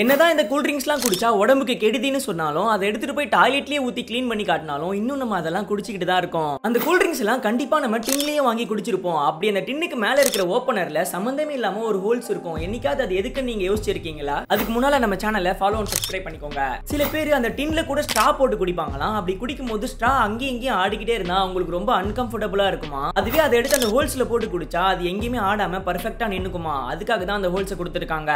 என்னதான் இந்த கூல்ட்ரிங்க்ஸ்லாம் குடிச்சா உடம்புக்கு கெடுதின்னு சொன்னாலும் அதை எடுத்துட்டு போய் டாய்லெட்லயே ஊத்தி க்ளீன் பண்ணி காட்டினாலும் இன்னும் நம்ம அதெல்லாம் குடிச்சிக்கிட்டு தான் இருக்கும். அந்த கூல்ட்ரிங்க்ஸ் எல்லாம் கண்டிப்பா நம்ம டின்லயே வாங்கி குடிச்சிருப்போம். அப்படி அந்த டின்னுக்கு மேல இருக்கிற ஓப்பனர்ல சம்பந்தமே இல்லாம ஒரு ஹோல்ஸ் இருக்கும். என்னைக்காவது அது எதுக்கு நீங்க யோசிச்சிருக்கீங்களா? அதுக்கு முன்னால நம்ம சேனலை ஃபாலோ அண்ட் சப்ஸ்கிரைப் பண்ணிக்கோங்க. சில பேர் அந்த டின்ல கூட ஸ்ட்ரா போட்டு குடிப்பாங்களாம். அப்படி குடிக்கும் போது ஸ்ட்ரா அங்கேயும் இங்கேயும் ஆடிக்கிட்டே இருந்தா அவங்களுக்கு ரொம்ப அன்கம்ஃபர்டபுளா இருக்குமா? அதுவே அதை எடுத்து அந்த ஹோல்ஸ்ல போட்டு குடிச்சா அது எங்கேயுமே ஆடாம பர்ஃபெக்டா நின்னுக்குமா? அதுக்காக தான் அந்த ஹோல்ஸை கொடுத்துருக்காங்க.